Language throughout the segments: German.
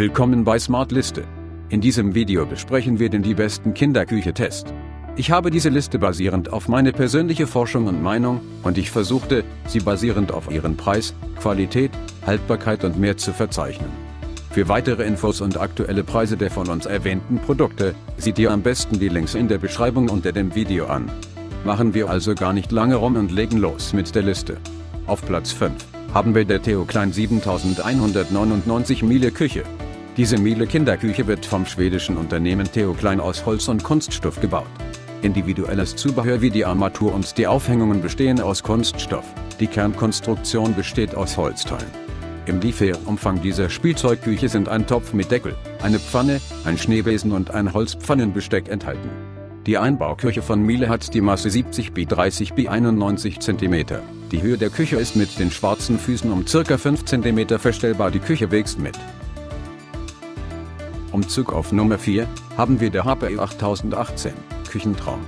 Willkommen bei Smart Liste. In diesem Video besprechen wir den die besten Kinderküche-Test. Ich habe diese Liste basierend auf meine persönliche Forschung und Meinung und ich versuchte, sie basierend auf ihren Preis, Qualität, Haltbarkeit und mehr zu verzeichnen. Für weitere Infos und aktuelle Preise der von uns erwähnten Produkte, seht ihr am besten die Links in der Beschreibung unter dem Video an. Machen wir also gar nicht lange rum und legen los mit der Liste. Auf Platz 5 haben wir der Theo Klein 7199 Miele Küche. Diese Miele Kinderküche wird vom schwedischen Unternehmen Theo Klein aus Holz und Kunststoff gebaut. Individuelles Zubehör wie die Armatur und die Aufhängungen bestehen aus Kunststoff. Die Kernkonstruktion besteht aus Holzteilen. Im Lieferumfang dieser Spielzeugküche sind ein Topf mit Deckel, eine Pfanne, ein Schneebesen und ein Holzpfannenbesteck enthalten. Die Einbauküche von Miele hat die Masse 70 x 30 x 91 cm. Die Höhe der Küche ist mit den schwarzen Füßen um ca. 5 cm verstellbar. Die Küche wächst mit. Umzug auf Nummer 4 haben wir der HPE 8018 Küchentraum.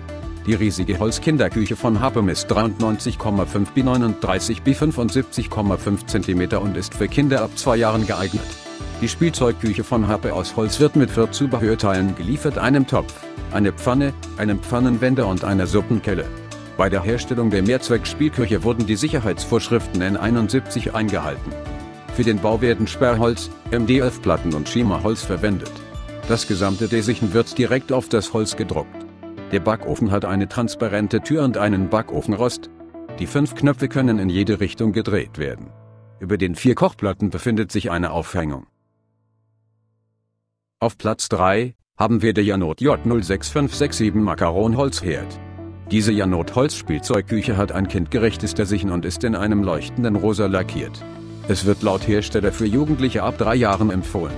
Die riesige Holzkinderküche von Hape misst 93,5 bis 39 bis 75,5 cm und ist für Kinder ab 2 Jahren geeignet. Die Spielzeugküche von Hape aus Holz wird mit vier Zubehörteilen geliefert, einem Topf, eine Pfanne, einem Pfannenwender und einer Suppenkelle. Bei der Herstellung der Mehrzweckspielküche wurden die Sicherheitsvorschriften N71 eingehalten. Für den Bau werden Sperrholz, MDF-Platten und Schiemerholz verwendet. Das gesamte Desichen wird direkt auf das Holz gedruckt. Der Backofen hat eine transparente Tür und einen Backofenrost. Die fünf Knöpfe können in jede Richtung gedreht werden. Über den vier Kochplatten befindet sich eine Aufhängung. Auf Platz 3 haben wir der Janot J06567 Makaronholzherd. Diese Janot Holzspielzeugküche hat ein kindgerechtes Desichen und ist in einem leuchtenden Rosa lackiert. Es wird laut Hersteller für Jugendliche ab drei Jahren empfohlen.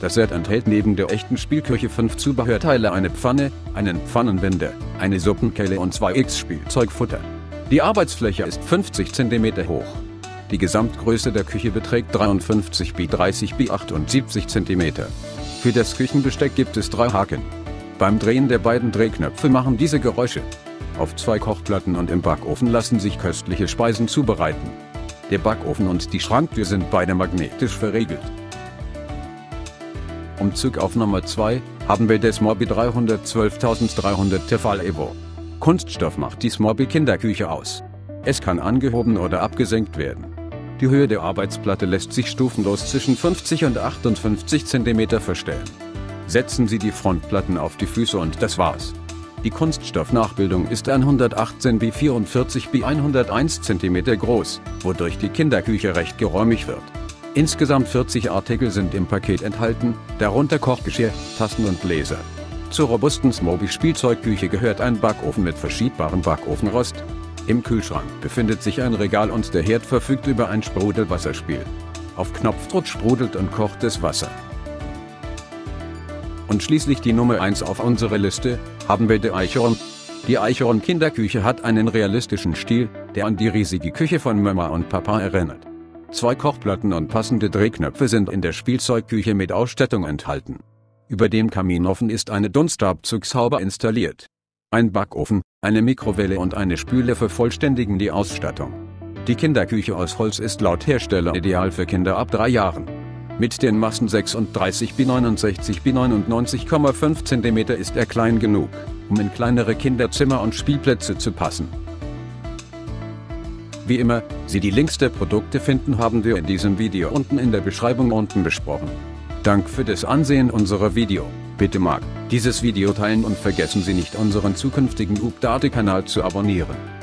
Das Set enthält neben der echten Spielküche fünf Zubehörteile, eine Pfanne, einen Pfannenwender, eine Suppenkelle und zwei X-Spielzeugfutter. Die Arbeitsfläche ist 50 cm hoch. Die Gesamtgröße der Küche beträgt 53 x 30 x 78 cm. Für das Küchenbesteck gibt es drei Haken. Beim Drehen der beiden Drehknöpfe machen diese Geräusche. Auf zwei Kochplatten und im Backofen lassen sich köstliche Speisen zubereiten. Der Backofen und die Schranktür sind beide magnetisch verriegelt. Umzug auf Nummer 2 haben wir das Morbi 312.300 Tefal Evo. Kunststoff macht die Smorbi Kinderküche aus. Es kann angehoben oder abgesenkt werden. Die Höhe der Arbeitsplatte lässt sich stufenlos zwischen 50 und 58 cm verstellen. Setzen Sie die Frontplatten auf die Füße und das war's. Die Kunststoffnachbildung ist 118 bis 44 bis 101 cm groß, wodurch die Kinderküche recht geräumig wird. Insgesamt 40 Artikel sind im Paket enthalten, darunter Kochgeschirr, Tassen und Gläser. Zur robusten Smoby Spielzeugküche gehört ein Backofen mit verschiebbarem Backofenrost. Im Kühlschrank befindet sich ein Regal und der Herd verfügt über ein Sprudelwasserspiel. Auf Knopfdruck sprudelt und kocht das Wasser. Und schließlich die Nummer 1 auf unserer Liste, haben wir die Eichhorn. Die Eichhorn Kinderküche hat einen realistischen Stil, der an die riesige Küche von Mama und Papa erinnert. Zwei Kochplatten und passende Drehknöpfe sind in der Spielzeugküche mit Ausstattung enthalten. Über dem Kaminofen ist eine Dunstabzugshaube installiert. Ein Backofen, eine Mikrowelle und eine Spüle vervollständigen die Ausstattung. Die Kinderküche aus Holz ist laut Hersteller ideal für Kinder ab drei Jahren. Mit den Massen 36 bis 69 bis 99,5 cm ist er klein genug, um in kleinere Kinderzimmer und Spielplätze zu passen. Wie immer, Sie die Links der Produkte finden haben wir in diesem Video unten in der Beschreibung unten besprochen. Dank für das Ansehen unserer Video. Bitte mag dieses Video teilen und vergessen Sie nicht unseren zukünftigen Update-Kanal zu abonnieren.